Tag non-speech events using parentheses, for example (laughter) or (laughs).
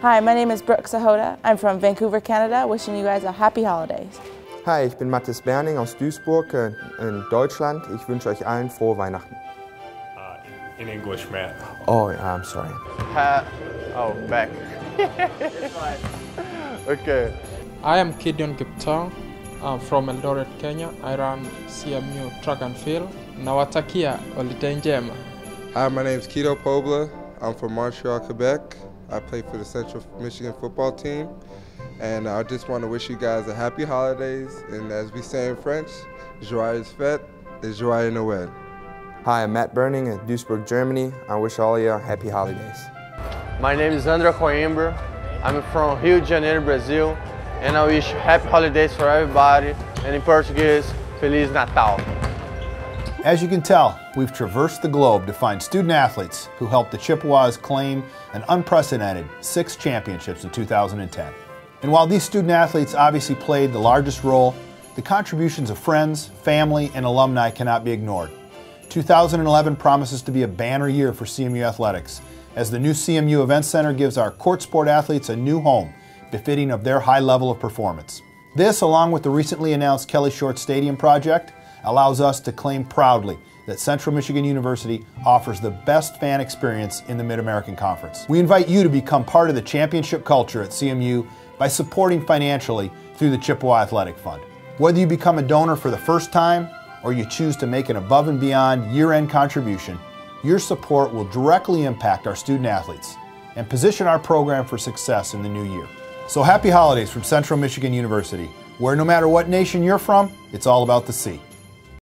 Hi, my name is Brooke Sahota. I'm from Vancouver, Canada, wishing you guys a happy holidays. Hi, ich bin Mathis Berning aus Duisburg äh, in Deutschland. Ich wünsche euch allen frohe Weihnachten. Uh, in English, Matt. Oh, I'm sorry. Ha oh, back. (laughs) okay. I am Gideon Kiptong I'm from Eldoret, Kenya. I run CMU track and field. Nawatakia holiday njema. Hi, my name is Keto Pobla. I'm from Montreal, Quebec. I play for the Central Michigan football team. And I just want to wish you guys a happy holidays. And as we say in French, Joyeux fête et Joyeux Noël. Hi, I'm Matt Berning in Duisburg, Germany. I wish all of you happy holidays. My name is André Coimbra. I'm from Rio de Janeiro, Brazil. And I wish happy holidays for everybody. And in Portuguese, Feliz Natal. As you can tell, we've traversed the globe to find student athletes who helped the Chippewas claim an unprecedented six championships in 2010. And while these student athletes obviously played the largest role, the contributions of friends, family, and alumni cannot be ignored. 2011 promises to be a banner year for CMU athletics, as the new CMU Event Center gives our court sport athletes a new home befitting of their high level of performance. This, along with the recently announced Kelly Shorts Stadium project, allows us to claim proudly that Central Michigan University offers the best fan experience in the Mid-American Conference. We invite you to become part of the championship culture at CMU by supporting financially through the Chippewa Athletic Fund. Whether you become a donor for the first time or you choose to make an above and beyond year-end contribution, your support will directly impact our student athletes and position our program for success in the new year. So happy holidays from Central Michigan University, where no matter what nation you're from, it's all about the C.